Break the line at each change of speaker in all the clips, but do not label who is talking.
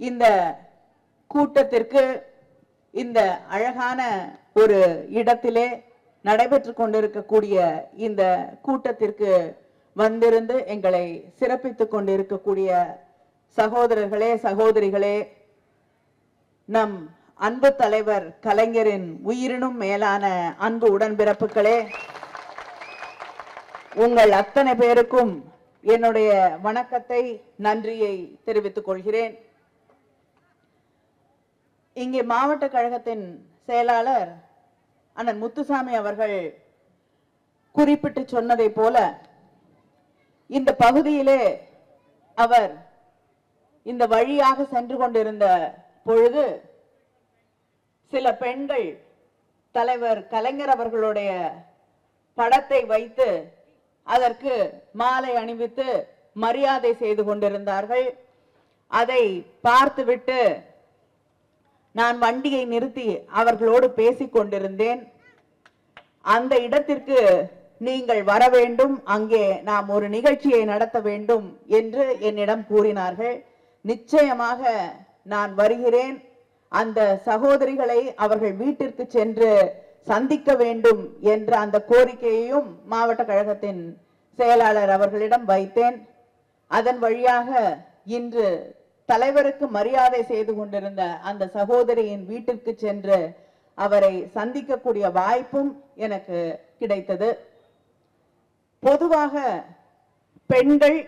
இந்த கூட்டத்திற்கு இந்த அழகான ஒரு இடத்திலே நடைபெற்று கொண்டிருக்கக்கூடிய இந்த கூட்டத்திற்கு வந்திருந்து எங்களை சிறப்பித்து கொண்டிருக்கக்கூடிய சகோதரர்களே சகோதரிகளே நம் அன்பு தலைவர் கலைஞரின் உயிரினும் மேலான அன்பு உடன்பிறப்புகளே உங்கள் அத்தனை பேருக்கும் என்னுடைய வணக்கத்தை நன்றியை தெரிவித்துக் கொள்கிறேன். இங்கே மாவட்ட கழகத்தின் செயலாளர் அண்ணன் முத்துசாமி அவர்கள் குறிப்பிட்டு சொன்னதை போல இந்த பகுதியிலே அவர் இந்த வழியாக சென்று கொண்டிருந்த பொழுது சில பெண்கள் தலைவர் கலைஞர் அவர்களுடைய படத்தை வைத்து அதற்கு மாலை அணிவித்து மரியாதை செய்து கொண்டிருந்தார்கள். அதை பார்த்துவிட்டு நான் வண்டியை நிறுத்தி அவர்களோடு பேசிக் கொண்டிருந்தேன். அந்த இடத்திற்கு நீங்கள் வர வேண்டும் அங்கே நாம் ஒரு நிகழ்ச்சியை நடத்த வேண்டும் என்று என்னிடம் கூறினார்கள். நிச்சயமாக நான் வருகிறேன். அந்த சகோதரிகளை அவர்கள் வீட்டிற்கு சென்று சந்திக்க வேண்டும் என்ற அந்த கோரிக்கையையும் மாவட்ட கழகத்தின் செயலாளர் அவர்களிடம் வைத்தேன். அதன் வழியாக இன்று தலைவருக்கு மரியாதை செய்து கொண்டிருந்த அந்த சகோதரியின் வீட்டிற்கு சென்று அவரை சந்திக்கக்கூடிய வாய்ப்பும் எனக்கு கிடைத்தது. பொதுவாக பெண்கள்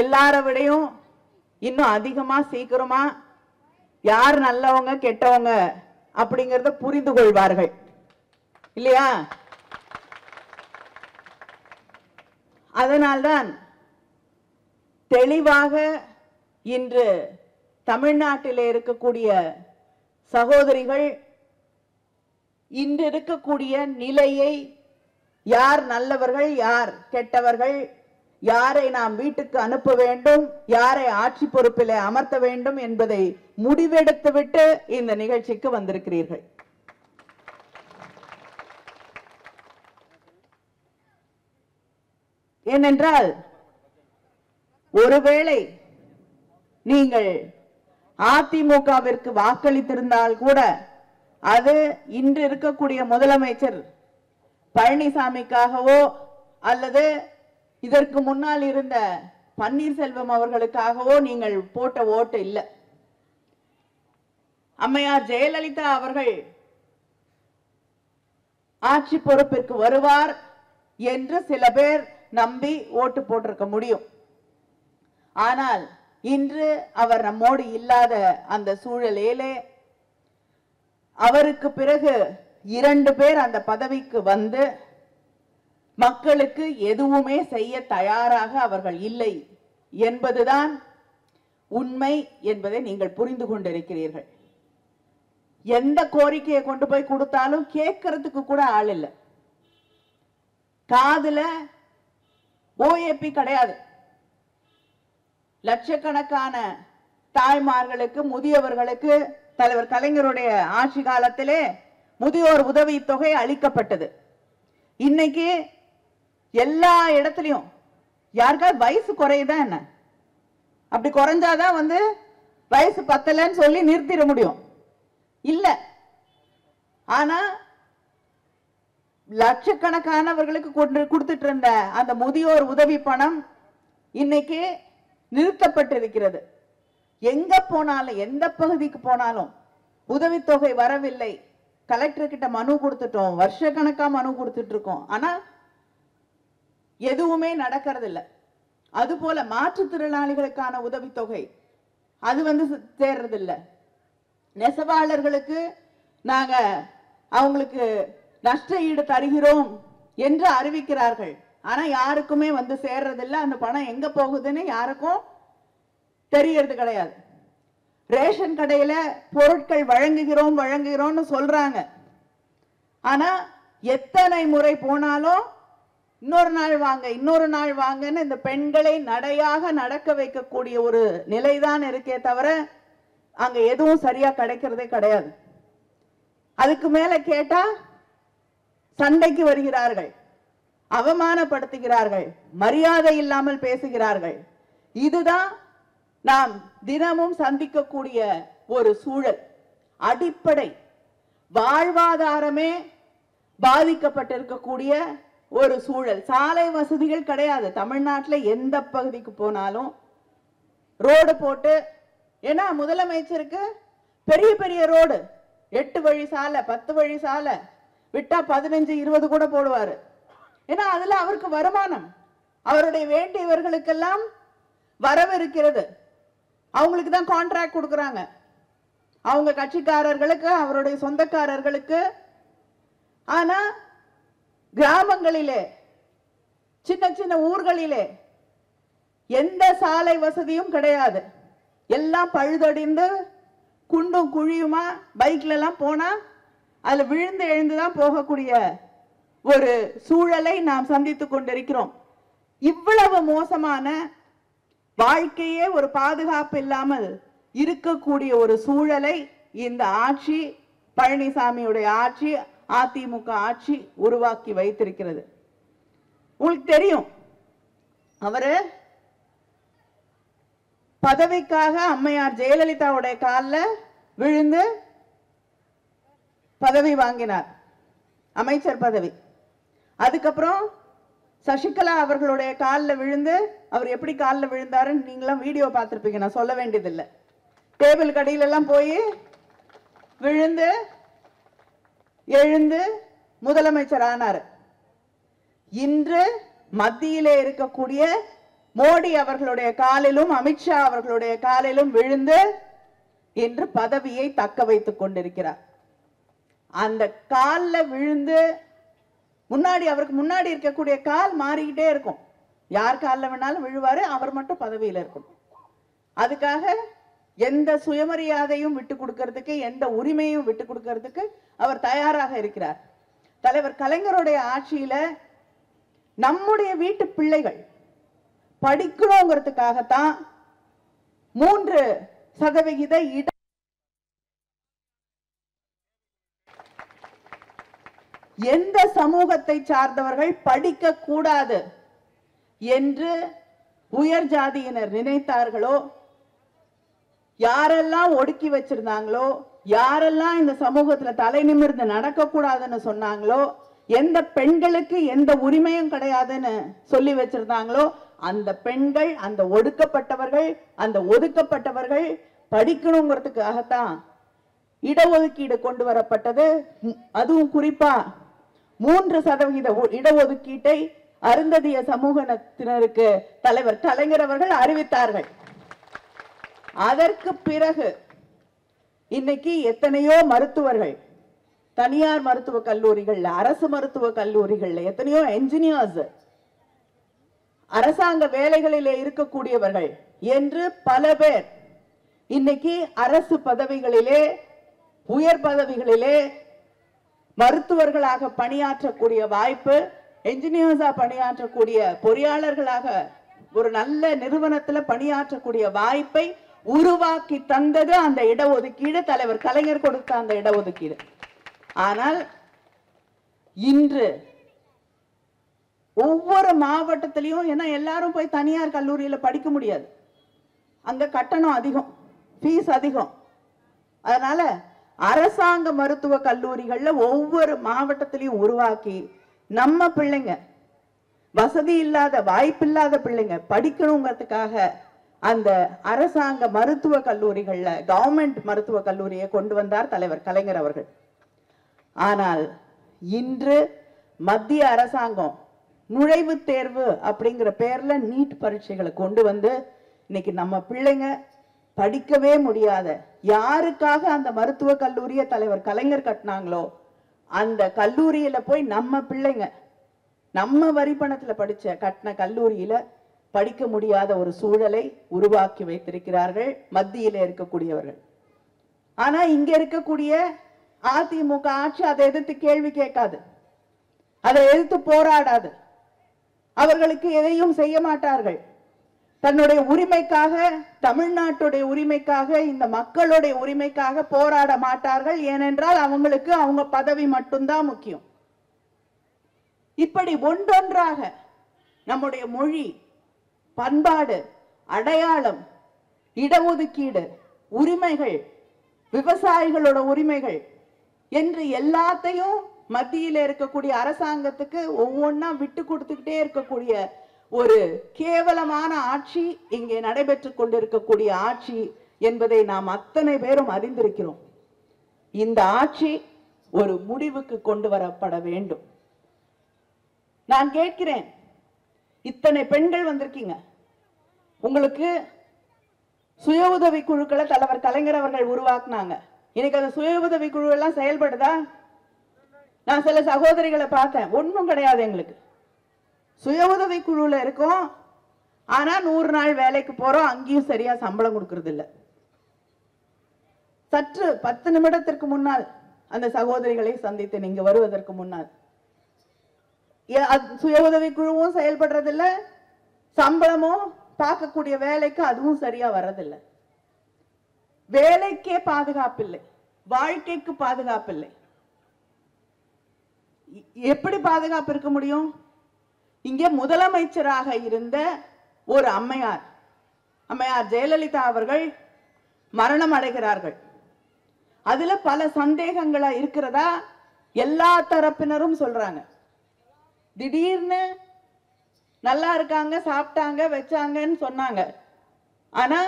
எல்லார விடையும் இன்னும் அதிகமா சீக்கிரமா யார் நல்லவங்க கெட்டவங்க அப்படிங்கிறத புரிந்து கொள்வார்கள். இல்லையா? அதனால்தான் தெளிவாக இன்று தமிழ்நாட்டில் இருக்கக்கூடிய சகோதரிகள் இன்று இருக்கக்கூடிய நிலையை யார் நல்லவர்கள் யார் கெட்டவர்கள் யாரை நாம் வீட்டுக்கு அனுப்ப வேண்டும் யாரை ஆட்சி பொறுப்பிலே அமர்த்த வேண்டும் என்பதை முடிவெடுத்துவிட்டு இந்த நிகழ்ச்சிக்கு வந்திருக்கிறீர்கள். ஏனென்றால் ஒருவேளை நீங்கள் அதிமுகவிற்கு வாக்களித்திருந்தால் கூட அது இன்று இருக்கக்கூடிய முதலமைச்சர் பழனிசாமிக்காகவோ அல்லது இதற்கு முன்னால் இருந்த பன்னீர்செல்வம் அவர்களுக்காகவோ நீங்கள் போட்ட ஓட்டு இல்லை. அம்மையார் ஜெயலலிதா அவர்கள் ஆட்சி பொறுப்பிற்கு வருவார் என்று சில பேர் நம்பி ஓட்டு போட்டிருக்க முடியும். ஆனால் இன்று அவர் நம்மோடு இல்லாத அந்த சூழலிலே அவருக்கு பிறகு இரண்டு பேர் அந்த பதவிக்கு வந்து மக்களுக்கு எதுவுமே செய்ய தயாராக அவர்கள் இல்லை என்பதுதான் உண்மை என்பதை நீங்கள் புரிந்து கொண்டிருக்கிறீர்கள். எந்த கோரிக்கையை கொண்டு போய் கொடுத்தாலும் கேட்கறதுக்கு கூட ஆள் இல்லை. காதுல ஓஏபி கிடையாது. லட்சக்கணக்கான தாய்மார்களுக்கு முதியவர்களுக்கு தலைவர் கலைஞருடைய ஆட்சி காலத்திலே முதியோர் உதவி தொகை அளிக்கப்பட்டது. இன்னைக்கு எல்லா இடத்துலயும் யாருக்காவது வயசு குறையுதா என்ன? அப்படி குறைஞ்சாதான் வந்து வயசு பத்தலைன்னு சொல்லி நிறுத்திட முடியும். இல்ல. ஆனா லட்சக்கணக்கானவர்களுக்கு கொண்டு கொடுத்துட்டு இருந்த அந்த முதியோர் உதவி பணம் இன்னைக்கு நிறுத்தப்பட்டிருக்கிறது. எங்க போனாலும் எந்த பகுதிக்கு போனாலும் உதவித்தொகை வரவில்லை. கலெக்டர் கிட்ட மனு கொடுத்துட்டோம். வருஷக்கணக்கா மனு கொடுத்துட்டு இருக்கோம் ஆனா எதுவுமே நடக்கிறது இல்ல அது போல மாற்றுத்திறனாளிகளுக்கான உதவித்தொகை அது வந்து சேர்றது நெசவாளர்களுக்கு நாங்க அவங்களுக்கு நஷ்ட ஈடு தருகிறோம் என்று அறிவிக்கிறார்கள். ஆனா யாருக்குமே வந்து சேர்றதில்ல. அந்த பணம் எங்க போகுதுன்னு யாருக்கும் தெரியறது கிடையாது. ரேஷன் கடையில பொருட்கள் வழங்குகிறோம் வழங்குகிறோம்னு சொல்றாங்க. ஆனா எத்தனை முறை போனாலும் இன்னொரு நாள் வாங்க இன்னொரு நாள் வாங்கன்னு இந்த பெண்களை நடையாக நடக்க வைக்கக்கூடிய ஒரு நிலைதான் இருக்கே தவிர அங்க எதுவும் சரியா கிடைக்கிறதே கிடையாது. அதுக்கு மேல கேட்டா சண்டைக்கு வருகிறார்கள். அவமானப்படுத்துகிறார்கள் மரியாதை இல்லாமல் பேசுகிறார்கள். இதுதான் நாம் தினமும் சந்திக்கக்கூடிய ஒரு சூழல். அடிப்படை வாழ்வாதாரமே பாதிக்கப்பட்டிருக்கக்கூடிய ஒரு சூழல். சாலை வசதிகள் கிடையாது. தமிழ்நாட்டில் எந்த பகுதிக்கு போனாலும் ரோடு போட்டு ஏன்னா முதலமைச்சருக்கு பெரிய பெரிய ரோடு. எட்டு வழி சாலை பத்து வழி சாலை. விட்டா பதினஞ்சு இருபது கூட போடுவாரு. ஏன்னா அதில் அவருக்கு வருமானம். அவருடைய வேண்டியவர்களுக்கெல்லாம் வரவு இருக்கிறது. அவங்களுக்கு தான் கான்ட்ராக்ட் கொடுக்குறாங்க. அவங்க கட்சிக்காரர்களுக்கு அவருடைய சொந்தக்காரர்களுக்கு. ஆனால் கிராமங்களிலே சின்ன சின்ன ஊர்களிலே எந்த சாலை வசதியும் கிடையாது. எல்லாம் பழுதடிந்து குண்டும் குழியுமா பைக்லலாம் போனால் அதில் விழுந்து எழுந்து தான் போகக்கூடிய ஒரு சூழலை நாம் சந்தித்துக் கொண்டிருக்கிறோம். இவ்வளவு மோசமான வாழ்க்கையே ஒரு பாதுகாப்பு இல்லாமல் இருக்கக்கூடிய ஒரு சூழலை இந்த ஆட்சி பழனிசாமியுடைய ஆட்சி அதிமுக ஆட்சி உருவாக்கி வைத்திருக்கிறது. உங்களுக்கு தெரியும் அவரு பதவிக்காக அம்மையார் ஜெயலலிதாவுடைய காலில் விழுந்து பதவி வாங்கினார். அமைச்சர் பதவி. அதுக்கப்புறம் சசிகலா அவர்களுடைய காலில் விழுந்து அவர் எப்படி காலில் விழுந்தாருன்னு நீங்களாம் வீடியோ பார்த்துருப்பீங்க. நான் சொல்ல வேண்டியதில்லை. டேபிள் கடையிலெல்லாம் போய் விழுந்து எழுந்து முதலமைச்சர் ஆனார். இன்று மத்தியிலே இருக்கக்கூடிய மோடி அவர்களுடைய காலிலும் அமித்ஷா அவர்களுடைய காலிலும் விழுந்து இன்று பதவியை தக்க வைத்துக் கொண்டிருக்கிறார். அந்த கால்ல விழுந்து முன்னாடி அவருக்கு முன்னாடி இருக்கக்கூடிய கால் மாறிக்கிட்டே இருக்கும். யார் காலில் வேணாலும் விழுவாரு அவர் மட்டும் பதவியில் இருக்கணும் அதுக்காக எந்த சுயமரியாதையும் விட்டு கொடுக்கறதுக்கு எந்த உரிமையும் விட்டு கொடுக்கறதுக்கு அவர் தயாராக இருக்கிறார். தலைவர் கலைஞருடைய ஆட்சியில நம்முடைய வீட்டு பிள்ளைகள் படிக்கணுங்கிறதுக்காகத்தான் மூன்று சதவிகித இட எந்த சமூகத்தை சார்ந்தவர்கள் படிக்க கூடாது என்று உயர் ஜாதியினர் நினைத்தார்களோ? யாரெல்லாம் ஒடுக்கி வச்சிருந்தாங்களோ? யாரெல்லாம் இந்த சமூகத்துல தலை நிமிர்ந்து நடக்க கூடாதுன்னு சொன்னாங்களோ? எந்த பெண்களுக்கு எந்த உரிமையும் கிடையாதுன்னு சொல்லி வச்சிருந்தாங்களோ? அந்த பெண்கள் அந்த ஒடுக்கப்பட்டவர்கள் அந்த ஒதுக்கப்பட்டவர்கள் படிக்கணுங்கிறதுக்காகத்தான் இடஒதுக்கீடு கொண்டு வரப்பட்டது. அதுவும் குறிப்பா மூன்று சதவிகித ஒ- இடஒதுக்கீட்டை அருந்ததிய சமூகத்தினருக்கு தலைவர் கலைஞர் அவர்கள் அறிவித்தார்கள். அதற்கு பிறகு இன்னைக்கு எத்தனையோ மருத்துவர்கள் தனியார் மருத்துவ கல்லூரிகள்ல அரசு மருத்துவ கல்லூரிகள்ல எத்தனையோ என்ஜினியர்ஸ் அரசாங்க வேலைகளிலே இருக்கக்கூடியவர்கள் என்று பல பேர் இன்னைக்கு அரசு பதவிகளிலே உயர் பதவிகளிலே மருத்துவர்களாக பணியாற்றக்கூடிய வாய்ப்பு என்ஜினியர்ஸா பணியாற்றக்கூடிய பொறியாளர்களாக ஒரு நல்ல நிறுவனத்துல பணியாற்றக்கூடிய வாய்ப்பை உருவாக்கி தந்தது அந்த இடஒதுக்கீடு. தலைவர் கலைஞர் கொடுத்த அந்த இடஒதுக்கீடு. ஆனால் இன்று ஒவ்வொரு மாவட்டத்திலையும் ஏன்னா எல்லாரும் போய் தனியார் கல்லூரியில் படிக்க முடியாது. அங்க கட்டணம் அதிகம் ஃபீஸ் அதிகம். அதனால அரசாங்க மருத்துவ கல்லூரிகள்ல ஒவ்வொரு மாவட்டத்திலையும் உருவாக்கி நம்ம பிள்ளைங்க வசதி இல்லாத வாய்ப்பில்லாத பிள்ளைங்க படிக்கணுங்கிறதுக்காக அந்த அரசாங்க மருத்துவ கல்லூரிகள்ல கவர்மெண்ட் மருத்துவ கல்லூரியை கொண்டு வந்தார் தலைவர் கலைஞர் அவர்கள். ஆனால் இன்று மத்திய அரசாங்கம் நுழைவுத் தேர்வு அப்படிங்கிற பேர்ல நீட் பரீட்சைகளை கொண்டு வந்து இன்னைக்கு நம்ம பிள்ளைங்க படிக்கவே முடியாத யாருக்காக அந்த மருத்துவ கல்லூரிய தலைவர் கலைஞர் கட்டினாங்களோ அந்த கல்லூரியில போய் நம்ம பிள்ளைங்க நம்ம வரி பணத்துல படிச்ச கட்டின கல்லூரியில படிக்க முடியாத ஒரு சூழலை உருவாக்கி வைத்திருக்கிறார்கள் மத்தியில இருக்கக்கூடியவர்கள். ஆனா இங்க இருக்கக்கூடிய அதிமுக ஆட்சி அதை எதிர்த்து கேள்வி கேட்காது. அதை எதிர்த்து போராடாது. அவர்களுக்கு எதையும் செய்ய மாட்டார்கள். தன்னுடைய உரிமைக்காக தமிழ்நாட்டுடைய உரிமைக்காக இந்த மக்களுடைய உரிமைக்காக போராட மாட்டார்கள். ஏனென்றால் அவங்களுக்கு அவங்க பதவி மட்டும்தான் முக்கியம். இப்படி ஒன்றொன்றாக நம்முடைய மொழி பண்பாடு அடையாளம் இடஒதுக்கீடு உரிமைகள் விவசாயிகளோட உரிமைகள் என்று எல்லாத்தையும் மத்தியில இருக்கக்கூடிய அரசாங்கத்துக்கு ஒவ்வொன்றா விட்டு கொடுத்துக்கிட்டே இருக்கக்கூடிய ஒரு கேவலமான ஆட்சி இங்கே நடைபெற்று கொண்டிருக்கக்கூடிய ஆட்சி என்பதை நாம் அத்தனை பேரும் அறிந்திருக்கிறோம். இந்த ஆட்சி ஒரு முடிவுக்கு கொண்டு வரப்பட வேண்டும். நான் கேட்கிறேன் இத்தனை பெண்கள் வந்திருக்கீங்க. உங்களுக்கு சுய உதவி குழுக்களை தலைவர் கலைஞர் அவர்கள் உருவாக்குனாங்க. இன்னைக்கு அந்த சுய உதவி குழு எல்லாம் செயல்படுதா? நான் சில சகோதரிகளை பார்த்தேன். ஒன்றும் கிடையாது எங்களுக்கு. சுய உதவி குழுவில் இருக்கோம். ஆனா நூறு நாள் வேலைக்கு போறோம். அங்கேயும் சரியா சம்பளம் கொடுக்கறது இல்ல சற்று பத்து நிமிடத்திற்கு முன்னால் அந்த சகோதரிகளை சந்தித்து நீங்க வருவதற்கு முன்னால். சுய உதவி குழுவும் செயல்படுறதில்ல. சம்பளமும் பார்க்கக்கூடிய வேலைக்கு அதுவும் சரியா வர்றதில்லை. வேலைக்கே பாதுகாப்பில்லை. வாழ்க்கைக்கு பாதுகாப்பில்லை. இல்லை எப்படி பாதுகாப்பு இருக்க முடியும்? இங்கே முதலமைச்சராக இருந்த ஒரு அம்மையார் அம்மையார் ஜெயலலிதா அவர்கள் மரணம் அடைகிறார்கள். அதுல பல சந்தேகங்களா இருக்கிறதா எல்லா தரப்பினரும் சொல்றாங்க. திடீர்னு நல்லா இருக்காங்க சாப்பிட்டாங்க வச்சாங்கன்னு சொன்னாங்க. ஆனா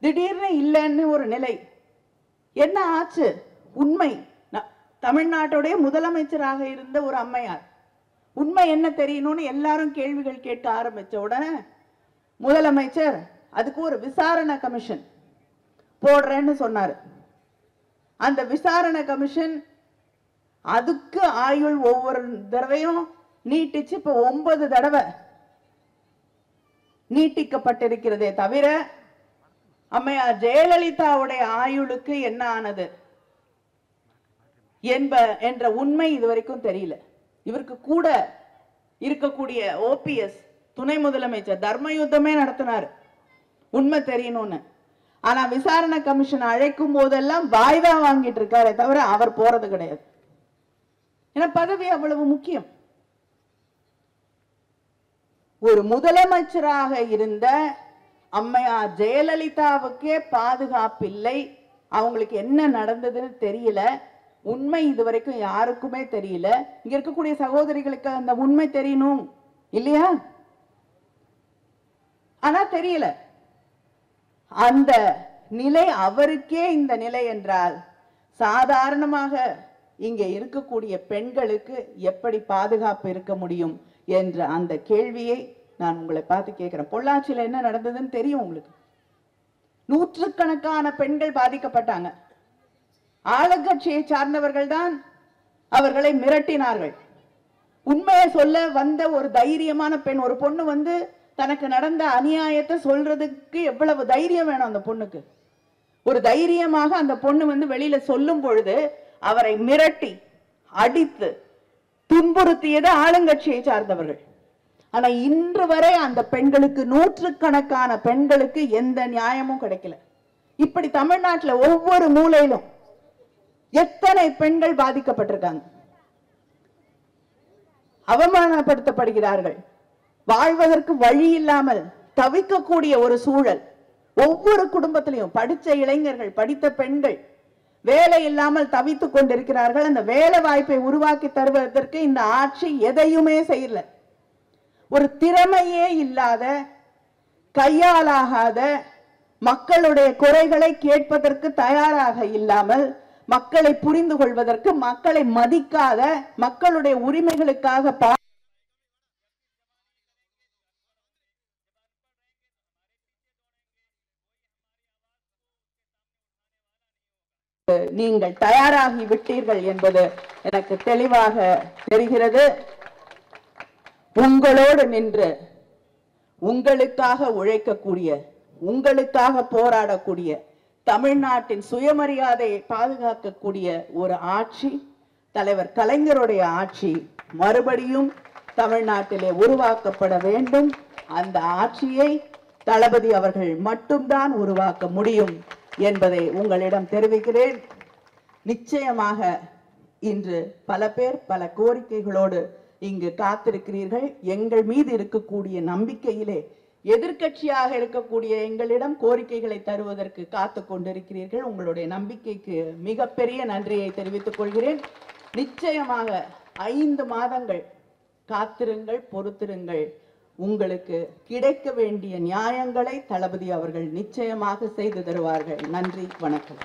திடீர்னு இல்லைன்னு ஒரு நிலை. என்ன ஆச்சு? உண்மை. தமிழ்நாட்டுடைய முதலமைச்சராக இருந்த ஒரு அம்மையார். உண்மை என்ன தெரியணும்னு எல்லாரும் கேள்விகள் கேட்க ஆரம்பித்த உடனே முதலமைச்சர் அதுக்கு ஒரு விசாரணை கமிஷன் போடுறேன்னு சொன்னார். அந்த விசாரணை கமிஷன் அதுக்கு ஆயுள் ஒவ்வொரு தடவையும் நீட்டிச்சு இப்போ ஒன்பது தடவை நீட்டிக்கப்பட்டிருக்கிறதே தவிர அம்மையார் ஜெயலலிதாவுடைய ஆயுளுக்கு என்ன ஆனது என்ப என்ற உண்மை இதுவரைக்கும் தெரியல. இவருக்கு கூட இருக்கக்கூடிய ஓபிஎஸ் துணை முதலமைச்சர் தர்ம யுத்தமே நடத்தினார். உண்மை தெரியணும்னு. ஆனா விசாரணை கமிஷன் அழைக்கும் போதெல்லாம் வாய்தா வாங்கிட்டு இருக்காரே தவிர அவர் போறது கிடையாது. ஏன்னா பதவி அவ்வளவு முக்கியம். ஒரு முதலமைச்சராக இருந்த அம்மையார் ஜெயலலிதாவுக்கே பாதுகாப்பில்லை. அவங்களுக்கு என்ன நடந்ததுன்னு தெரியல. உண்மை இதுவரைக்கும் யாருக்குமே தெரியல. இங்க இருக்கக்கூடிய சகோதரிகளுக்கு அந்த உண்மை தெரியணும். இல்லையா? ஆனா தெரியல. அந்த நிலை அவருக்கே இந்த நிலை என்றால் சாதாரணமாக இங்கே இருக்கக்கூடிய பெண்களுக்கு எப்படி பாதுகாப்பு இருக்க முடியும் என்ற அந்த கேள்வியை நான் உங்களை பார்த்து கேட்கிறேன். பொள்ளாச்சியில என்ன நடந்ததுன்னு தெரியும் உங்களுக்கு? நூற்றுக்கணக்கான பெண்கள் பாதிக்கப்பட்டாங்க. ஆளுங்கட்சியை சார்ந்தவர்கள் தான் அவர்களை மிரட்டினார்கள். உண்மையை சொல்ல வந்த ஒரு தைரியமான பெண் ஒரு பொண்ணு வந்து தனக்கு நடந்த அநியாயத்தை சொல்றதுக்கு எவ்வளவு தைரியம் வேணும் அந்த பொண்ணுக்கு? ஒரு தைரியமாக அந்த பொண்ணு வந்து வெளியில சொல்லும் பொழுது அவரை மிரட்டி அடித்து துன்புறுத்தியது ஆளுங்கட்சியை சார்ந்தவர்கள். ஆனா இன்று வரை அந்த பெண்களுக்கு நூற்றுக்கணக்கான பெண்களுக்கு எந்த நியாயமும் கிடைக்கல. இப்படி தமிழ்நாட்டுல ஒவ்வொரு மூலையிலும் எத்தனை பெண்கள் பாதிக்கப்பட்டிருக்காங்க? அவமானப்படுத்தப்படுகிறார்கள். வாழ்வதற்கு வழி இல்லாமல் தவிக்கக்கூடிய ஒரு சூழல். ஒவ்வொரு குடும்பத்திலையும் படிச்ச இளைஞர்கள் படித்த பெண்கள் வேலை இல்லாமல் தவித்துக் கொண்டிருக்கிறார்கள். அந்த வேலை வாய்ப்பை உருவாக்கி தருவதற்கு இந்த ஆட்சி எதையுமே செய்யல. ஒரு திறமையே இல்லாத கையாலாகாத மக்களுடைய குறைகளை கேட்பதற்கு தயாராக இல்லாமல் மக்களை புரிந்து கொள்வதற்கு மக்களை மதிக்காத மக்களுடைய உரிமைகளுக்காக பா நீங்கள் தயாராகி விட்டீர்கள் என்பது எனக்கு தெளிவாக தெரிகிறது. உங்களோடு நின்று உங்களுக்காக உழைக்கக்கூடிய உங்களுக்காக போராடக்கூடிய தமிழ்நாட்டின் சுயமரியாதையை பாதுகாக்கக்கூடிய ஒரு ஆட்சி தலைவர் கலைஞருடைய ஆட்சி மறுபடியும் தமிழ்நாட்டிலே உருவாக்கப்பட வேண்டும். அந்த ஆட்சியை தளபதி அவர்கள் மட்டும்தான் உருவாக்க முடியும் என்பதை உங்களிடம் தெரிவிக்கிறேன். நிச்சயமாக இன்று பல பேர் பல கோரிக்கைகளோடு இங்கு காத்திருக்கிறீர்கள். எங்கள் மீது இருக்கக்கூடிய நம்பிக்கையிலே எதிர்க்கட்சியாக இருக்கக்கூடிய எங்களிடம் கோரிக்கைகளை தருவதற்கு காத்து கொண்டிருக்கிறீர்கள். உங்களுடைய நம்பிக்கைக்கு மிகப்பெரிய நன்றியை தெரிவித்துக் கொள்கிறேன். நிச்சயமாக ஐந்து மாதங்கள் காத்திருங்கள் பொறுத்திருங்கள். உங்களுக்கு கிடைக்க வேண்டிய நியாயங்களை தளபதி அவர்கள் நிச்சயமாக செய்து தருவார்கள். நன்றி வணக்கம்.